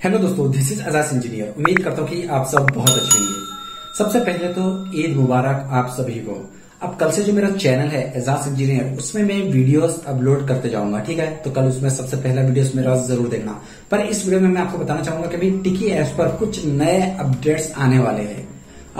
Hello दोस्तों this is Ajaz engineer उम्मीद करता हूँ कि आप सब बहुत अच्छे होंगे। सबसे पहले तो ईद मुबारक आप सभी को। अब कल से जो मेरा चैनल है एजाज इंजीनियर उसमें मैं वीडियोस अपलोड करते जाऊँगा, ठीक है? तो कल उसमें सबसे पहला वीडियोस मेरा ज़रूर देखना। पर इस वीडियो में मैं आपको बताना चाहूँगा कि भाई टिकी ऐप पर कुछ नए अपडेट्स आने वाले हैं।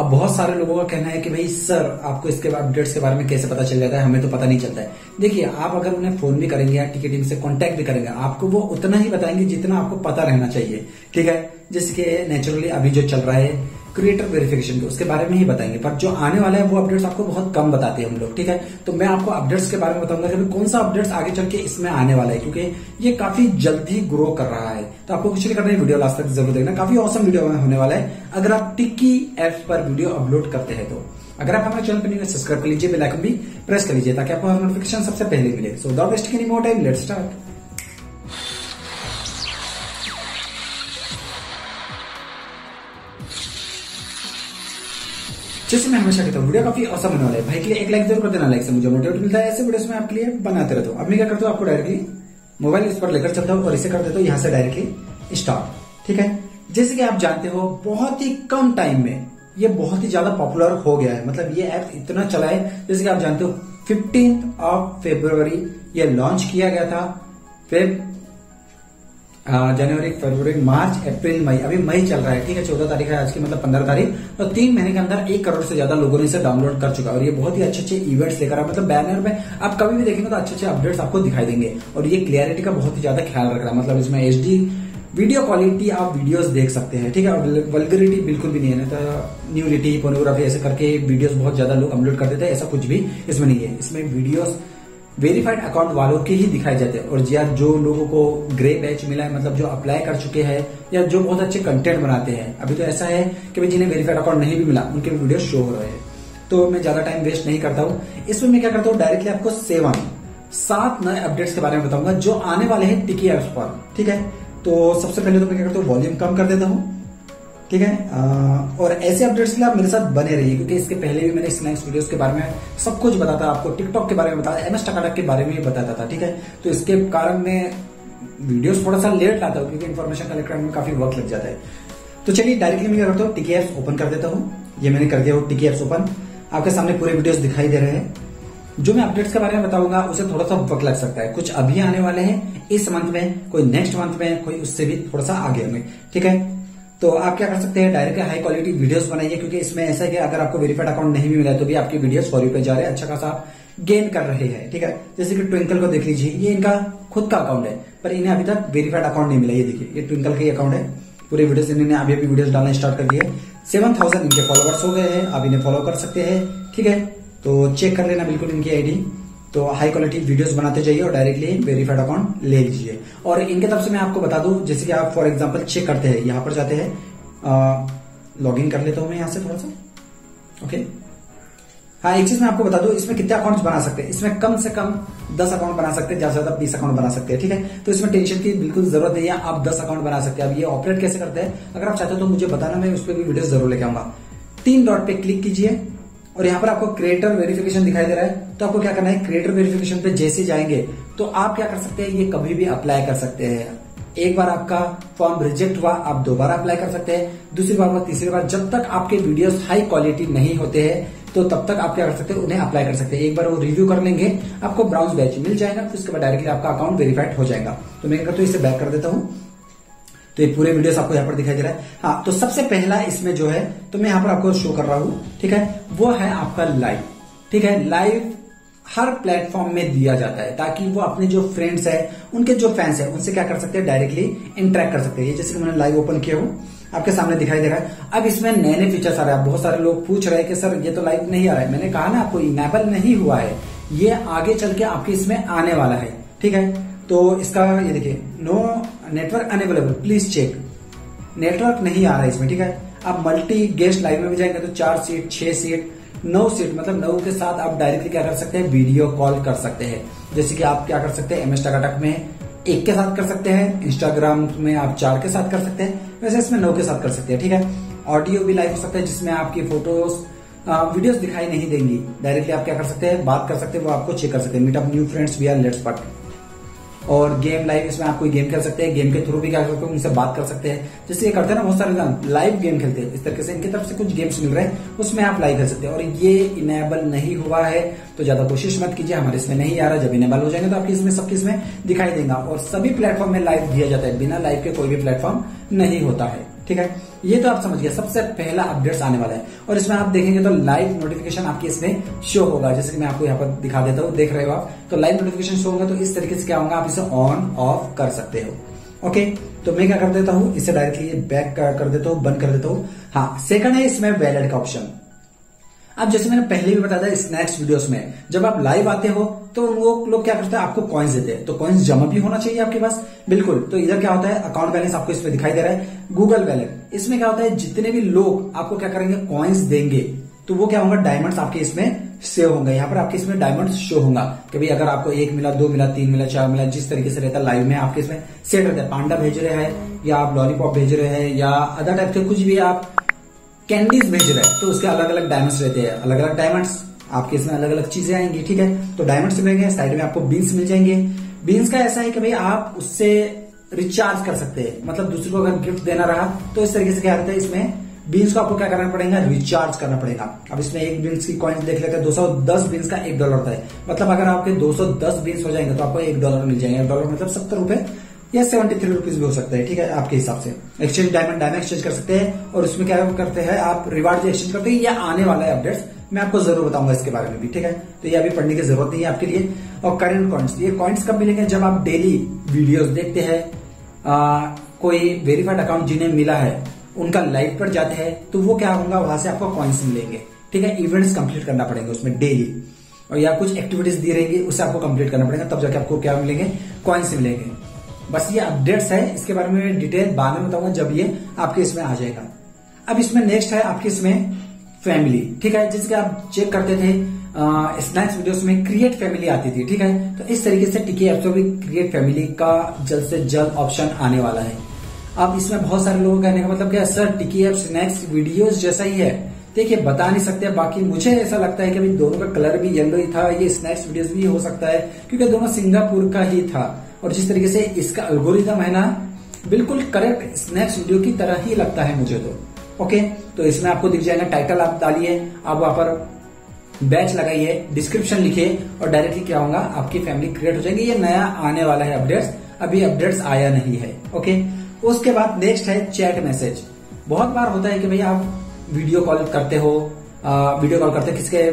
अब बहुत सारे लोगों का कहना है कि भाई, सर, आपको इसके अपडेट्स के बारे में कैसे पता चल जाता है? हमें तो पता नहीं चलता है। देखिए, आप अगर उन्हें फ़ोन भी करेंगे या टिकटिंग से कॉन्टेक्ट भी करेंगे, आपको वो उतना ही बताएँगे जितना आपको पता रहना चाहिए। ठीक है? जिसके नेचुरली अभी जो चल रहा है क्रिएटर वेरिफिकेशन के, उसके बारे में ही बताएँगे। पर जो आने वाला है, वो अपडेट्स आपको बहुत कम बताते हैं हम लोग, ठीक है? तो मैं आपको अपडेट्स के बारे में बताऊँगा कि कौन सा अपडेट्स आगे चल के इसमें आने वाला है, क्योंकि ये काफ़ी जल्दी ग्रो कर रहा है। तो आपको कुछ नहीं करना है वीडियो लास्ट तक ज़रूर देखना। काफ़ी औसम वीडियो होने वाला है। अगर आप टिक्की एप पर वीडियो अपलोड करते हैं तो। अगर आप हमारे चैनल पर नहीं सब्सक्राइब कर लीजिए बेल आइकन भी प्रेस कर लीजिए, ताकि आपको नोटिफिकेशन सबसे पहले मिले। So without wasting any more time let's start जैसे मैं हमेशा कहता हूँ, वीडियो काफ़ी औसम होने वाला है भाई के लिए एक लाइक ज़रूर कर देना लाइक से मुझे मोटिवेट मिलता है। ऐसे वीडियो में आपके लिए बनाते रहता हूँ। अब मैं क्या करता हूँ, आपको डायरेक्टली मोबाइल इस पर लेकर चलता हूँ और इसे कर देता हूँ, यहाँ से डायरेक्टली स्टार्ट ठीक है? जैसे कि आप जानते हो, बहुत ही कम टाइम में ये बहुत ही ज़्यादा पॉपुलर हो गया है। मतलब ये ऐप इतना चला है। जैसे कि आप जानते हो फिफ्टीन ऑफ़ फेब्रुवरी ये लॉन्च किया गया था। फिर जनवरी, फरवरी, मार्च, अप्रैल, मई। अभी मई चल रहा है, ठीक है? चौदह तारीख है आज की मतलब पंद्रह तारीख। और तीन महीने के अंदर एक करोड़ से ज़्यादा लोगों ने इसे डाउनलोड कर चुका और ये बहुत ही अच्छे अच्छे इवेंट्स लेकर मतलब बैनर में आप कभी भी देखेंगे तो अच्छे अच्छे अपडेट्स आपको दिखाई देंगे। और ये क्लियरिटी का बहुत ही ज़्यादा ख्याल रख रहा है। मतलब इसमें एचडी वीडियो क्वालिटी आप वीडियोस देख सकते हैं, ठीक है? और वल्गरिटी बिल्कुल भी नहीं है ना तो न्यूलिटी पोनोग्राफी ऐसे करके वीडियोस बहुत ज़्यादा लोग अपलोड कर देते हैं, ऐसा कुछ भी इसमें नहीं है। इसमें वीडियोस वेरीफाइड अकाउंट वालों के ही दिखाई जाते हैं। और या जो लोगों को ग्रे बैच मिला है मतलब जो अप्लाई कर चुके हैं, या जो बहुत अच्छे कंटेंट बनाते हैं। अभी तो ऐसा है कि जिन्हें वेरीफाइड अकाउंट नहीं भी मिला, उनके वीडियो शो हो रहे हैं। तो मैं ज़्यादा टाइम वेस्ट नहीं करता हूँ। इसमें मैं क्या करता हूँ डायरेक्टली आपको सेवन सात नए अपडेट्स के बारे में बताऊँगा, जो आने वाले हैं टिकी एप्स पर। ठीक है? तो सबसे पहले तो मैं क्या करता हूँ वॉल्यूम कम कर देता हूँ। ठीक है? और ऐसे अपडेट्स के लिए आप मेरे साथ बने रहिए, क्योंकि इसके पहले भी मैंने स्नैक्स वीडियोस के बारे में सब कुछ बताता आपको टिकटॉक के बारे में बताया एम एस टकाटक के बारे में भी बताता था, ठीक है? तो इसके कारण मैं वीडियोस थोड़ा सा लेट लाता हूँ, क्योंकि इन्फॉर्मेशन कलेक्ट करने में काफ़ी वक्त लग जाता है। तो चलिए डायरेक्टली मैं करता हूँ टिकी एप्स ओपन कर देता हूँ। ये मैंने कर दिया हो टिकी एप्स ओपन आपके सामने पूरे वीडियोस दिखाई दे रहे हैं। जो मैं अपडेट्स के बारे में बताऊँगा, उसे थोड़ा सा वक्त लग सकता है। कुछ अभी आने वाले हैं, इस मंथ में, कोई नेक्स्ट मंथ में, कोई उससे भी थोड़ा सा आगे में ठीक है? तो आप क्या कर सकते हैं? डायरेक्ट हाई क्वालिटी वीडियोस बनाइए, क्योंकि इसमें ऐसा है कि अगर आपको वेरीफाइड अकाउंट नहीं भी मिला तो भी आपकी वीडियोस फॉर यू पे जा रहे हैं अच्छा खासा गेन कर रहे हैं, ठीक है? जैसे कि ट्विंकल को देख लीजिए, ये इनका खुद का अकाउंट है, पर इन्हें अभी तक वेरीफाइड अकाउंट नहीं मिला ये देखिए, ये ट्विंकल का ही अकाउंट है। पूरे वीडियोस इन्होंने अभी अभी वीडियोस डालना स्टार्ट कर दिए। सेवन थाउज़ेंड इनके फॉलोवर्स हो गए हैं, आप इन्हें फॉलो कर सकते हैं, ठीक है? तो चेक कर लेना बिल्कुल इनकी आईडी तो हाई क्वालिटी वीडियोस बनाते जाइए और डायरेक्टली वेरीफाइड अकाउंट ले लीजिए। और इनके तरफ़ से मैं आपको बता दूँ, जैसे कि आप फॉर एग्जांपल चेक करते हैं, यहाँ पर जाते हैं लॉग इन कर लेता हूँ मैं यहाँ से थोड़ा सा। ओके हाँ एक चीज़ मैं आपको बता दूँ, इसमें कितने अकाउंट्स बना सकते हैं? इसमें कम से कम दस अकाउंट बना सकते हैं, ज़्यादा से ज़्यादा बीस अकाउंट बना सकते हैं, ठीक है? तो इसमें टेंशन की बिल्कुल ज़रूरत नहीं है, आप दस अकाउंट बना सकते हैं। अब ये ऑपरेट कैसे करते हैं? अगर आप चाहते हो तो मुझे बताना, मैं उस पर भी वीडियो ज़रूर लेके आऊँगा। तीन डॉट पे क्लिक कीजिए। और यहाँ पर आपको क्रिएटर वेरिफिकेशन दिखाई दे रहा है तो आपको क्या करना है? क्रिएटर वेरिफिकेशन पे जैसे जाएँगे तो आप क्या कर सकते हैं? ये कभी भी अप्लाई कर सकते हैं। एक बार आपका फॉर्म रिजेक्ट हुआ, आप दोबारा अप्लाई कर सकते हैं। दूसरी बार तीसरी बार जब तक आपके वीडियोस हाई क्वालिटी नहीं होते हैं तो तब तक आप क्या कर सकते हैं? उन्हें अप्लाई कर सकते हैं। एक बार वो रिव्यू कर लेंगे, आपको ब्राउज बैच मिल जाएगा फिर उसके बाद डायरेक्टली आपका अकाउंट वेरीफाइड हो जाएगा। तो मैं करता हूँ, इसे बैक कर देता हूँ। तो ये पूरे वीडियोस आपको यहाँ पर दिखाई दे रहा है। हाँ तो सबसे पहला इसमें जो है तो मैं यहाँ पर आपको शो कर रहा हूँ, ठीक है? वो है आपका लाइव ठीक है? लाइव हर प्लेटफॉर्म में दिया जाता है, ताकि वो अपने जो फ्रेंड्स है, उनके जो फैंस है, उनसे क्या कर सकते हैं? डायरेक्टली इंटरेक्ट कर सकते हैं। जैसे कि मैंने लाइव ओपन किया हूँ, आपके सामने दिखाई दे रहा है। अब इसमें नए नए फीचर्स आ रहे हैं। बहुत सारे लोग पूछ रहे हैं कि, सर, ये तो लाइव नहीं आ रहा है। मैंने कहा ना, आपको इनेबल नहीं हुआ है। ये आगे चल के आपके इसमें आने वाला है। ठीक है? तो इसका, ये देखिए no network unavailable. Please check network नहीं आ रहा है इसमें, ठीक है? आप मल्टी गेस्ट लाइव में भी जाएँगे तो चार सीट छह सीट नौ सीट मतलब नौ के साथ आप डायरेक्टली क्या कर सकते हैं? वीडियो कॉल कर सकते हैं। जैसे कि आप क्या कर सकते हैं? एमएस टकाटक में एक के साथ कर सकते हैं। इंस्टाग्राम में आप चार के साथ कर सकते हैं। वैसे इसमें नौ के साथ कर सकते हैं, ठीक है? ऑडियो भी लाइव हो सकता है, जिसमें आपकी फ़ोटोज़ वीडियोस दिखाई नहीं देंगी। डायरेक्टली आप क्या कर सकते हैं? बात कर सकते हैं, वो आपको चेक कर सकते हैं। Meetup new friends we are let's part और गेम लाइव इसमें आप कोई गेम खेल सकते हैं गेम के थ्रू भी क्या कर सकते हैं, उनसे बात कर सकते हैं। जैसे ये करते हैं ना, बहुत सारे लाइव गेम खेलते हैं। इस तरीके से इनकी तरफ़ से कुछ गेम्स मिल रहे हैं, उसमें आप लाइव खेल सकते हैं। और ये इनेबल नहीं हुआ है तो ज़्यादा कोशिश मत कीजिए, हमारे इसमें नहीं आ रहा जब इनेबल हो जाएँगे तो आपकी इसमें सबकी इसमें दिखाई देगा। और सभी प्लेटफॉर्म में लाइव दिया जाता है, बिना लाइव के कोई भी प्लेटफॉर्म नहीं होता है। ठीक है? ये तो आप समझ गए, सबसे पहला अपडेट्स आने वाला है। और इसमें आप देखेंगे तो लाइव नोटिफिकेशन आपके इसमें शो होगा। जैसे कि मैं आपको यहाँ पर दिखा देता हूँ, देख रहे हो आप। तो लाइव नोटिफिकेशन शो होगा तो इस तरीके से क्या होगा, आप इसे ऑन ऑफ़ कर सकते हो। ओके तो मैं क्या कर देता हूँ, इसे डायरेक्टली बैक कर देता हूँ, बंद कर देता हूँ। हाँ सेकंड है इसमें वैलेट का ऑप्शन अब जैसे मैंने पहले भी बताया था स्नैक्स वीडियोस में, जब आप लाइव आते हो तो वो लोग क्या करते हैं, आपको कॉइन्स देते हैं। तो कॉइन्स जमा भी होना चाहिए आपके पास। बिल्कुल। तो इधर क्या होता है अकाउंट बैलेंस आपको इसमें दिखाई दे रहा है। गूगल वैलेट इसमें क्या होता है, जितने भी लोग आपको क्या करेंगे कॉइन्स देंगे तो वो क्या होगा डायमंड्स आपके इसमें सेव होंगे। यहाँ पर आपके इसमें डायमंड शो होगा। कि भाई अगर आपको एक मिला, दो मिला, तीन मिला, चार मिला, जिस तरीके से रहता है लाइव में आपके इसमें सेट रहता है। पांडा भेज रहे हैं, या आप लॉलीपॉप भेज रहे हैं, या अदर टाइप के कुछ भी आप कैंडीज भेज रहे हैं तो उसके अलग अलग डायमंड्स रहते हैं अलग अलग डायमंड्स आपके इसमें अलग अलग चीज़ें आएँगी, ठीक है? तो डायमंड्स मिलेंगे साइड में आपको बीन्स मिल जाएँगे। बीन्स का ऐसा है कि भाई आप उससे रिचार्ज कर सकते हैं मतलब दूसरे को अगर गिफ्ट देना रहा तो इस तरीके से क्या रहता है, इसमें बीन्स को आपको क्या करना पड़ेगा? रिचार्ज करना पड़ेगा। अब इसमें एक बीन्स की कॉइन देख लेते हैं, दो सौ दस बीन्स का एक डॉलर होता है। मतलब अगर आपके दो सौ दस बीन्स हो जाएँगे तो आपको एक डॉलर मिल जाएँगे। एक डॉलर मतलब सत्तर रुपए या सेवेंटी थ्री रुपीज़ भी हो सकता है, ठीक है, आपके हिसाब से। एक्सचेंज डायमंड डायमंड एक्सचेंज कर सकते हैं, और उसमें क्या करते हैं, आप रिवार्ड एक्सचेंज करते हैं, या आने वाला है अपडेट्स मैं आपको ज़रूर बताऊँगा इसके बारे में भी, ठीक है? तो ये अभी पढ़ने की ज़रूरत नहीं है आपके लिए। और करेंट कॉइन्स ये कॉइन्स कब मिलेंगे? जब आप डेली वीडियोस देखते हैं कोई वेरीफाइड अकाउंट जिन्हें मिला है, उनका लाइव पर जाते हैं तो वो क्या होगा, वहाँ से आपको कॉइन्स मिलेंगे, ठीक है? इवेंट्स कंप्लीट करना पड़ेंगे उसमें डेली और या कुछ एक्टिविटीज़ दी रहेंगी, उसे आपको कंप्लीट करना पड़ेगा, तब जाके आपको क्या मिलेंगे? कॉइन्स मिलेंगे। बस ये अपडेट्स है, इसके बारे में डिटेल बाद में बताऊँगा जब ये आपके इसमें आ जाएगा। अब इसमें नेक्स्ट है आपके इसमें फैमिली ठीक है? जिसके आप चेक करते थे स्नैक्स वीडियोस में क्रिएट फैमिली आती थी, ठीक है? तो इस तरीके से टिकी एप्स भी क्रिएट फैमिली का जल्द से जल्द ऑप्शन आने वाला है। अब इसमें बहुत सारे लोगों कहने का मतलब क्या सर टिकी एप स्नैक्स वीडियोस जैसा ही है। देखिए, बता नहीं सकते, बाकी मुझे ऐसा लगता है कि दोनों का कलर भी येलो ही था, ये स्नैक्स वीडियोस भी हो सकता है, क्योंकि दोनों सिंगापुर का ही था। और जिस तरीके से इसका अल्गोरिदम है ना बिल्कुल करेक्ट स्नैक्स वीडियो की तरह ही लगता है मुझे तो। ओके तो इसमें आपको दिख जाएगा टाइटल आप डालिए आप वहाँ पर बैच लगाइए डिस्क्रिप्शन लिखिए और डायरेक्टली क्या होगा आपकी फैमिली क्रिएट हो जाएगी। ये नया आने वाला है अपडेट्स अभी अपडेट्स आया नहीं है। ओके उसके बाद नेक्स्ट है चैट मैसेज बहुत बार होता है कि भाई आप वीडियो कॉल करते हो आ, वीडियो कॉल करते किसके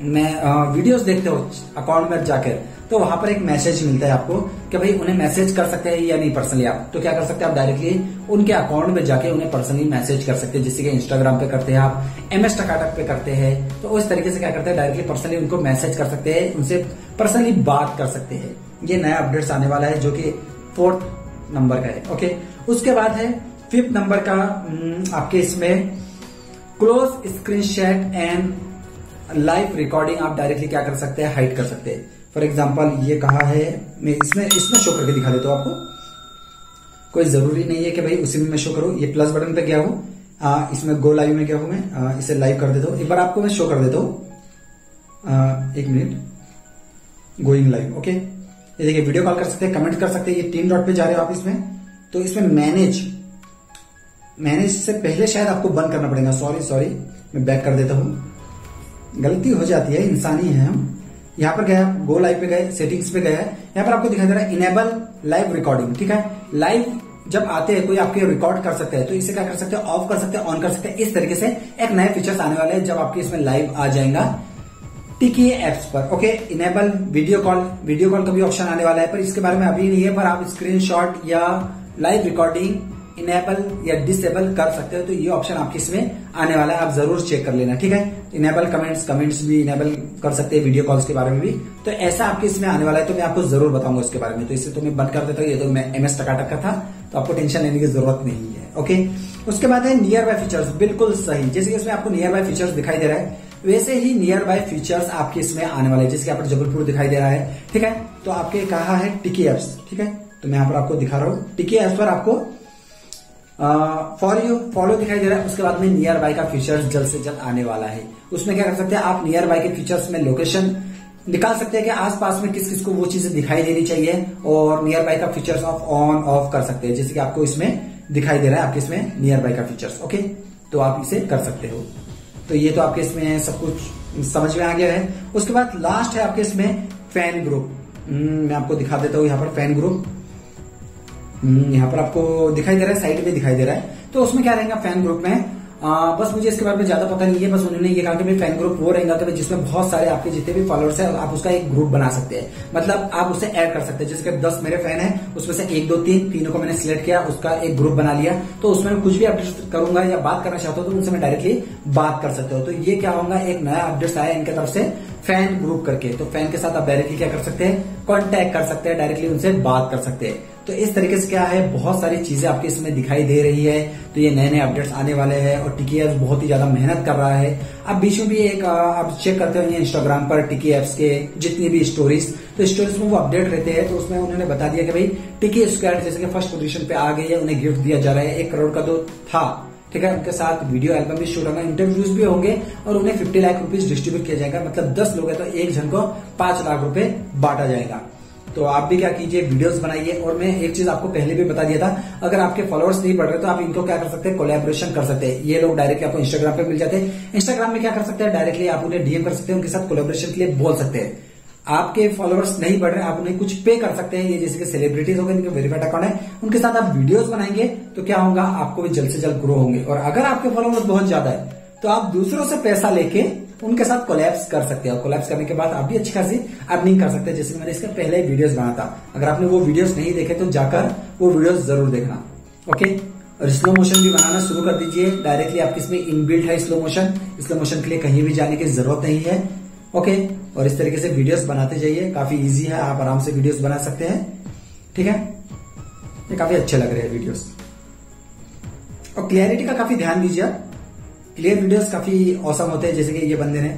में वीडियोस देखते हो अकाउंट में जाकर तो वहाँ पर एक मैसेज मिलता है आपको कि भाई उन्हें मैसेज कर सकते हैं या नहीं पर्सनली आप। तो क्या कर सकते हैं आप डायरेक्टली उनके अकाउंट में जाके उन्हें पर्सनली मैसेज कर सकते हैं जिससे कि इंस्टाग्राम पे करते हैं आप एम एस टकाटक पे करते हैं। तो उस तरीके से क्या करते हैं डायरेक्टली पर्सनली उनको मैसेज कर सकते हैं उनसे पर्सनली बात कर सकते हैं। ये नया अपडेट्स आने वाला है जो कि फोर्थ नंबर का है ओके उसके बाद है फिफ्थ नंबर का हम्म, आपके इसमें close screenshot and live recording आप डायरेक्टली क्या कर सकते हैं हाइड कर सकते हैं। फॉर एग्ज़ाम्पल ये कहा है मैं इसमें इसमें शो करके दिखा देता हूँ आपको। कोई ज़रूरी नहीं है कि भाई उसी में मैं शो करूँ। ये प्लस बटन पे गया हूँ। आ, इसमें गो लाइव में गया हूँ मैं। आ, इसे लाइव कर देता हूँ। एक बार आपको मैं शो कर देता हूँ। एक मिनट गोइंग लाइव ओके ये देखिए वीडियो कॉल कर सकते हैं कमेंट कर सकते हैं। ये तीन डॉट पे जा रहे हो आप इसमें। तो इसमें मैनेज मैनेज से पहले शायद आपको बंद करना पड़ेगा। सॉरी सॉरी मैं बैक कर देता हूँ। गलती हो जाती है, इंसानी है हम। यहाँ पर गया गो लाइव पे गए सेटिंग्स पे गए। यहाँ पर आपको दिखाई दे रहा है इनेबल लाइव रिकॉर्डिंग ठीक है? लाइव जब आते हैं, कोई आपके रिकॉर्ड कर सकते हैं तो इसे क्या कर सकते हैं? ऑफ़ कर सकते हैं ऑन कर सकते हैं। इस तरीके से एक नए फीचर्स आने वाले हैं जब आपके इसमें लाइव आ जाएगा। टिकी एप्स पर okay enable video call video call का भी ऑप्शन आने वाला है, पर इसके बारे में अभी नहीं है, पर आप स्क्रीनशॉट या लाइव रिकॉर्डिंग इनेबल या डिसेबल कर सकते हो तो ये ऑप्शन आपके इसमें आने वाला है। आप ज़रूर चेक कर लेना, ठीक है? इनेबल कमेंट्स कमेंट्स भी इनेबल कर सकते हैं वीडियो कॉल्स के बारे में भी। तो ऐसा आपके इसमें आने वाला है तो मैं आपको ज़रूर बताऊँगा उसके बारे में। तो इसे तो मैं बंद कर देता हूँ, ये तो मैं एमएस टकाटक का था तो आपको टेंशन लेने की ज़रूरत नहीं है, ओके? उसके बाद है नियर बाय फीचर्स बिल्कुल सही। जैसे कि इसमें आपको नियर बाय फीचर्स दिखाई दे रहा है, वैसे ही नियर बाय फीचर्स आपके इसमें आने वाले जैसे आप जबलपुर दिखाई दे रहा है, ठीक है? तो आपके कहा है? टिकी एप्स ठीक है? तो मैं यहाँ पर आपको दिखा रहा हूँ। टिकी एप्स पर आपको फॉर यू फॉलो दिखाई दे रहा है उसके बाद में नियर बाय का फीचर्स जल्द से जल्द आने वाला है। उसमें क्या कर सकते हैं आप नियर बाय के फीचर्स में लोकेशन निकाल सकते हैं कि आसपास में किस किस को वो चीज़ें दिखाई देनी चाहिए और नियर बाय का फीचर्स ऑफ़ ऑन ऑफ़ कर सकते हैं जैसे कि आपको इसमें दिखाई दे रहा है आपके इसमें नियर बाय का फीचर्स ओके तो आप इसे कर सकते हो। तो ये तो आपके इसमें सब कुछ समझ में आ गया है। उसके बाद लास्ट है आपके इसमें फ़ैन ग्रुप हम्म, मैं आपको दिखा देता हूँ यहाँ पर फ़ैन ग्रुप यहाँ पर आपको दिखाई दे रहा है साइड में दिखाई दे रहा है। तो उसमें क्या रहेगा फ़ैन ग्रुप में? आ, बस मुझे इसके बारे में ज़्यादा पता नहीं है बस उन्होंने ये कहा कि भाई फ़ैन ग्रुप वो रहेगा तो जिसमें बहुत सारे आपके जितने भी फॉलोअर्स है आप उसका एक ग्रुप बना सकते हैं। मतलब आप उसे ऐड कर सकते हैं जैसे कि दस मेरे फ़ैन है उसमें से एक दो तीन तीनों को मैंने सिलेक्ट किया उसका एक ग्रुप बना लिया। तो उसमें कुछ भी अपडेट करूँगा या बात करना चाहता हूँ तो उनसे मैं डायरेक्टली बात कर सकते हो। तो ये क्या होगा एक नया अपडेट आया इनके तरफ़ से फ़ैन ग्रुप करके। तो फ़ैन के साथ आप डायरेक्टली क्या कर सकते हैं कॉन्टेक्ट कर सकते हैं डायरेक्टली उनसे बात कर सकते हैं। तो इस तरीके से क्या है, बहुत सारी चीज़ें आपके इसमें दिखाई दे रही है। तो ये नए नए अपडेट्स आने वाले हैं और टिकी एप्स बहुत ही ज़्यादा मेहनत कर रहा है। अब बीच में भी एक आप चेक करते हो इंस्टाग्राम पर टिकी एप्स के जितनी भी स्टोरीज तो स्टोरीज में वो अपडेट रहते हैं तो उसमें उन्होंने बता दिया कि भाई, टिकी स्क्वाड जैसे कि फ़र्स्ट पोजिशन पे आ गई है, उन्हें गिफ्ट दिया जा रहा है, एक करोड़ का तो था। ठीक है, उनके साथ वीडियो एल्बम भी शूट होगा इंटरव्यूज़ भी होंगे और उन्हें फिफ्टी लाख रुपीज़ डिस्ट्रीब्यूट किया जाएगा। मतलब दस लोग है तो एक जन को पाँच लाख रुपए बांटा जाएगा। तो आप भी क्या कीजिए वीडियोस बनाइए। और मैं एक चीज़ आपको पहले भी बता दिया था, अगर आपके फॉलोअर्स नहीं बढ़ रहे तो आप इनको क्या कर सकते हैं? कोलेबोरेशन कर सकते हैं। ये लोग डायरेक्टली आपको इंस्टाग्राम पे मिल जाते हैं। इंस्टाग्राम में क्या कर सकते हैं? डायरेक्टली आप उन्हें डीएम कर सकते हैं, उनके साथ कोलेबोरेशन के लिए बोल सकते हैं। आपके फॉलोअर्स नहीं बढ़ रहे, आप उन्हें कुछ पे कर सकते हैं। ये जैसे कि सेलिब्रिटीज हो गए, इनके वेरीफाइड अकाउंट है, उनके साथ आप वीडियोस बनाएँगे तो क्या होगा? आपको भी जल्द से जल्द ग्रो होंगे। और अगर आपके फॉलोअर्स बहुत ज़्यादा है तो आप दूसरों से पैसा लेके उनके साथ कोलैप्स कर सकते हैं। और कोलैप्स करने के बाद आप भी अच्छी खासी अर्निंग कर सकते हैं। जैसे मैंने इसका पहले वीडियोस बना था। अगर आपने वो वीडियोस नहीं देखे तो जाकर वो वीडियोस ज़रूर देखना। ओके और स्लो मोशन भी बनाना शुरू कर दीजिए। डायरेक्टली आपकी इसमें इनबिल्ट है स्लो मोशन स्लो मोशन के लिए कहीं भी जाने की ज़रूरत नहीं है। ओके और इस तरीके से वीडियोस बनाते जाइए। काफ़ी इजी है। आप आराम से वीडियोस बना सकते हैं। ठीक है? ये काफ़ी अच्छे लग रहे हैं वीडियोस और क्लियरिटी का काफ़ी ध्यान दीजिए क्लियर वीडियोस काफ़ी औसम होते हैं, जैसे कि ये बंदे ने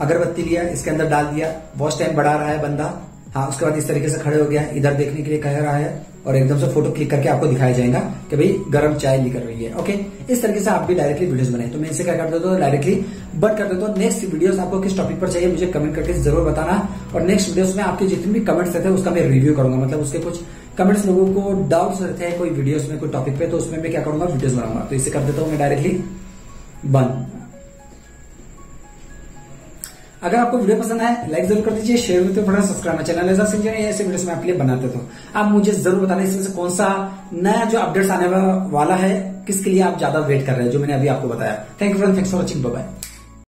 अगरबत्ती लिया, इसके अंदर डाल दिया वॉच टाइम बढ़ा रहा है बंदा। हाँ उसके बाद इस तरीके से खड़े हो गया, इधर देखने के लिए कह रहा है और एकदम से फ़ोटो क्लिक करके आपको दिखाया जाएगा कि भाई गर्म चाय निकल रही है। ओके इस तरीके से आप भी डायरेक्टली वीडियोस बनाए। तो मैं इसे क्या कर देता हूँ डायरेक्टली बट कर देता हूँ नेक्स्ट वीडियोस आपको किस टॉपिक पर चाहिए, मुझे कमेंट करके ज़रूर बताना। और नेक्स्ट वीडियोस में आपके जितने भी कमेंट्स रहते हैं, उसका मैं रिव्यू करूँगा। मतलब उसके कुछ कमेंट्स लोगों को डाउट्स रहते हैं, कोई वीडियोस में, कोई टॉपिक पे तो उसमें मैं क्या करूँगा वीडियोस बनाऊँगा। तो इसे कर देता हूँ मैं डायरेक्टली बंद। अगर आपको वीडियो पसंद आए लाइक ज़रूर कर दीजिए शेयर भी तो बड़ा सब्सक्राइब मैं चैनल ऐसा सिंह ऐसे वीडियो मैं लिए बनाते तो। आप मुझे ज़रूर बताना इसमें से कौन सा नया जो अपडेट्स आने वाला है, किसके लिए आप ज़्यादा वेट कर रहे हैं, जो मैंने अभी आपको बताया। Thank you friend thanks for watching bye